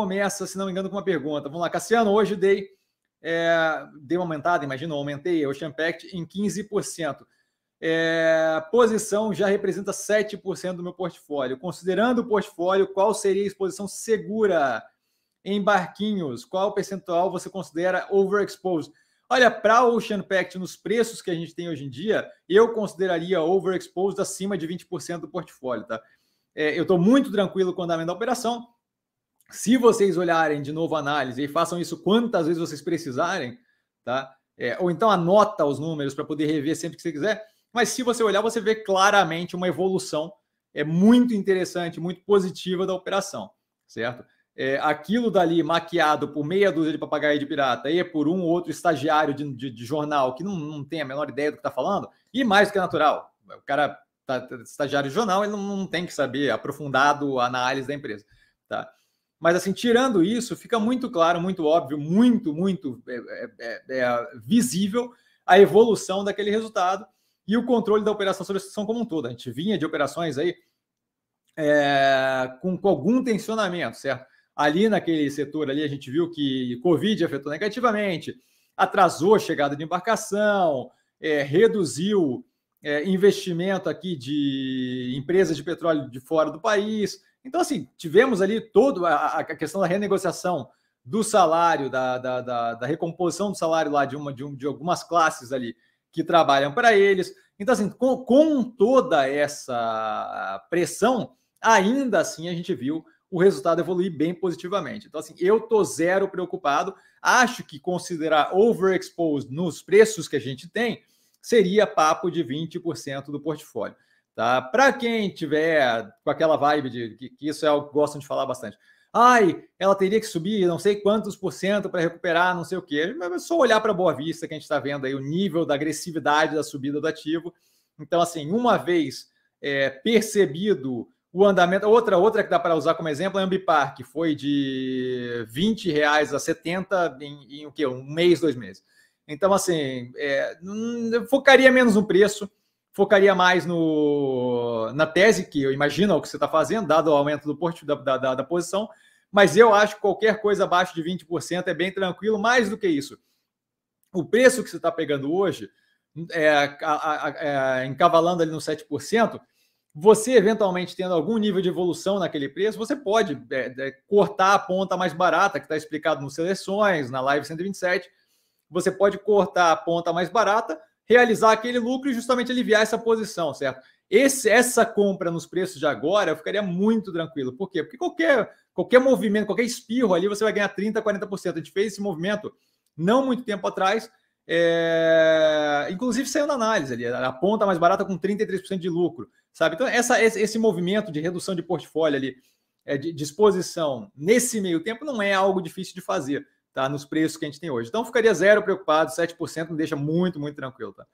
começa, se não me engano, com uma pergunta. Vamos lá, Cassiano, hoje dei, é, dei uma aumentada, imagina, aumentei o Champact em 15%. É, posição já representa 7% do meu portfólio. Considerando o portfólio, qual seria a exposição segura em barquinhos? Qual percentual você considera overexposed? Olha, para o Ocean Pact, nos preços que a gente tem hoje em dia, eu consideraria overexposed acima de 20% do portfólio, tá? É, eu estou muito tranquilo com o andamento da operação. Se vocês olharem de novo a análise e façam isso quantas vezes vocês precisarem, tá? É, ou então anota os números para poder rever sempre que você quiser. Mas se você olhar, você vê claramente uma evolução é muito interessante, muito positiva da operação, certo? É, aquilo dali maquiado por meia dúzia de papagaio de pirata e por um ou outro estagiário de, de, de jornal que não, não, tem a menor ideia do que está falando, e mais do que natural. O cara tá, tá, estagiário de jornal, ele não, não tem que saber aprofundado a análise da empresa, tá? Mas, assim, tirando isso, fica muito claro, muito óbvio, muito, muito é, é, é, é, visível a evolução daquele resultado e o controle da operação sobre a situação como um todo. A gente vinha de operações aí é, com, com, algum tensionamento, certo? Ali naquele setor ali, a gente viu que Covid afetou negativamente, atrasou a chegada de embarcação, é, reduziu investimento aqui de empresas de petróleo de fora do país, então, assim, tivemos ali toda a, questão da renegociação do salário, da, da, da, da recomposição do salário lá de, uma, de, um, de algumas classes ali que trabalham para eles. Então, assim, com, com toda essa pressão, ainda assim a gente viu o resultado evoluir bem positivamente. Então, assim, eu tô zero preocupado. Acho que considerar overexposed nos preços que a gente tem seria papo de 20% do portfólio. Tá? Para quem tiver com aquela vibe de que, que isso é algo que gostam de falar bastante. Ai, ela teria que subir não sei quantos por cento para recuperar, não sei o quê. Mas é só olhar para a Boa Vista que a gente está vendo aí o nível da agressividade da subida do ativo. Então, assim, uma vez é, percebido o andamento, outra outra que dá para usar como exemplo é a Ambipar, que foi de 20 reais a 70 em, em o quê? Um mês, dois meses. Então, assim, é, focaria menos no preço focaria mais no, na tese, que eu imagino o que você está fazendo, dado o aumento do porto, da, da, da, posição, mas eu acho que qualquer coisa abaixo de 20% é bem tranquilo, mais do que isso. O preço que você está pegando hoje, é, é, encavalando ali no 7%, você eventualmente tendo algum nível de evolução naquele preço, você pode é, é, cortar a ponta mais barata, que está explicado nos seleções, na live 127. Você pode cortar a ponta mais barata realizar aquele lucro e justamente aliviar essa posição, certo? Esse, essa compra nos preços de agora eu ficaria muito tranquilo. Por quê? Porque qualquer, qualquer movimento, qualquer espirro ali, você vai ganhar 30%, 40%. A gente fez esse movimento não muito tempo atrás. É... Inclusive saiu na análise ali, a ponta mais barata com 33% de lucro, sabe? Então, essa, esse movimento de redução de portfólio ali, é, de disposição nesse meio tempo, não é algo difícil de fazer tá? Nos preços que a gente tem hoje. Então, ficaria zero preocupado, 7% me deixa muito, muito tranquilo, tá?